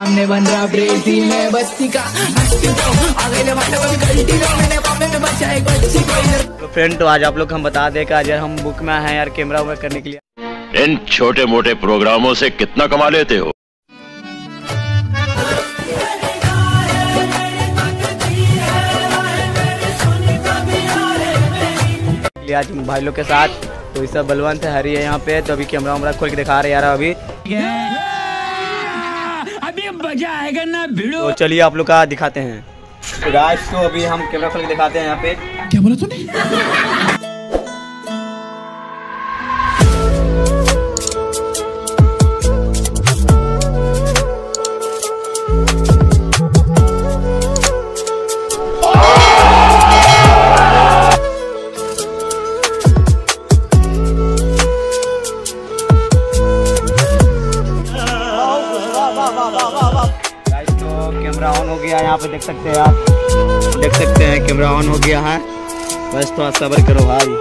हमने बन रहा ब्रेजी में बस्ती का। तो आगे ने मानो कभी गलती ना मैंने पापे में बचा एक बच्ची को। तो फ्रेंड तो आज आप लोग हम बता दें कि आज यार हम बुक में हैं यार कैमरा वर्क करने के लिए। इन छोटे मोटे प्रोग्रामों से कितना कमा लेते हो? आज भाई लोग के साथ तो इस सब बलवंत है हरी है यहाँ पे तो अभी कैमरा वैमरा खोल के दिखा रहे यार अभी। अभी मज़ा आएगा ना भिड़ो। तो चलिए आप लोग का दिखाते हैं। तो गाइस तो अभी हम कैमरा खोल के दिखाते हैं यहाँ पे। क्या बोला तूने? गाइस तो कैमरा ऑन हो गया यहाँ पे देख सकते हैं आप। देख सकते हैं कैमरा ऑन हो गया है। बस थोड़ा सब्र करो भाई।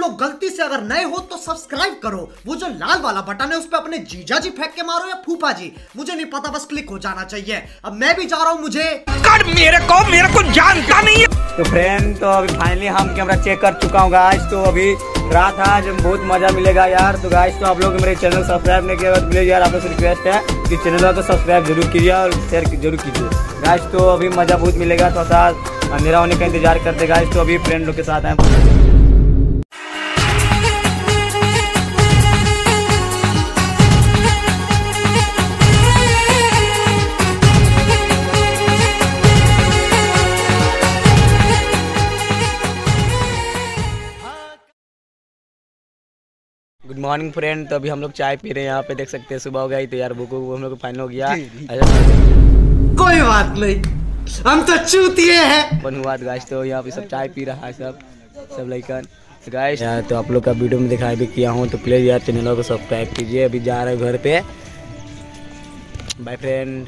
लोग गलती से अगर नए हो तो सब्सक्राइब करो। वो जो लाल वाला बटन है उस पर अपने जीजा जी फेंक के मारो या फूफा जी। मुझे नहीं पता बस क्लिक हो जाना चाहिए। अब मैं भी जा रहा हूँ मुझे कर मेरे को मेरे को जानता नहीं तो फ्रेंड तो अभी फाइनली हम कैमरा चेक कर चुका हूँ गाइस तो अभी रात आज बहुत मज़ा मिलेगा यार। तो गाइस तो आप लोग मेरे चैनल सब्सक्राइब नहीं किया तो प्लीज़ यार आप लोग से रिक्वेस्ट है कि चैनल को सब्सक्राइब ज़रूर कीजिए और शेयर ज़रूर कीजिए। गाइस तो अभी मज़ा बहुत मिलेगा थोड़ा सा अंधेरा होने का इंतज़ार करते गाइस तो अभी फ्रेंड लोग के साथ हैं। गुड मॉर्निंग फ्रेंड तो अभी हम लोग चाय पी रहे हैं यहाँ पे देख सकते हैं सुबह हो गई तो यार बुक हम लोग फाइनल हो गया। कोई बात नहीं। हम तो चूतिए हैं। बन गाइस तो यहाँ पे सब चाय पी रहा है सब। सब लड़कन गाइस यार तो आप लोग का वीडियो में दिखाई भी किया हूँ तो प्लीज़ यार चैनल को सब्सक्राइब कीजिए। अभी जा रहे हैं घर पे। Bye friend